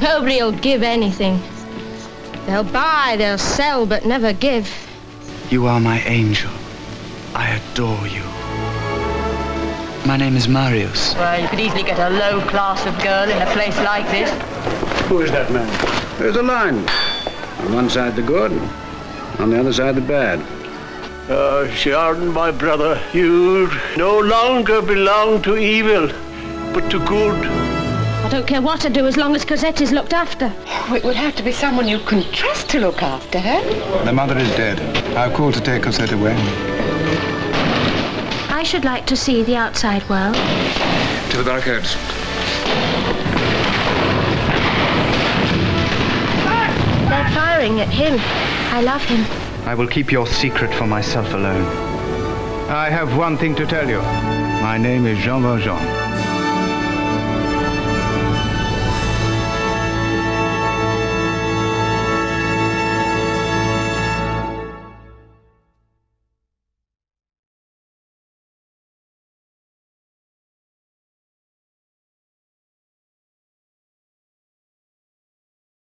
Nobody'll give anything. They'll buy, they'll sell, but never give. You are my angel. I adore you. My name is Marius. Well, you could easily get a low class of girl in a place like this. Who is that man? There's a line. On one side the good, on the other side the bad. Uh, Jean, my brother, you no longer belong to evil, but to good. I don't care what I do as long as Cosette is looked after. Oh, it would have to be someone you can trust to look after her. The mother is dead. I've called to take Cosette away. I should like to see the outside world. To the barricades. They're firing at him. I love him. I will keep your secret for myself alone. I have one thing to tell you. My name is Jean Valjean.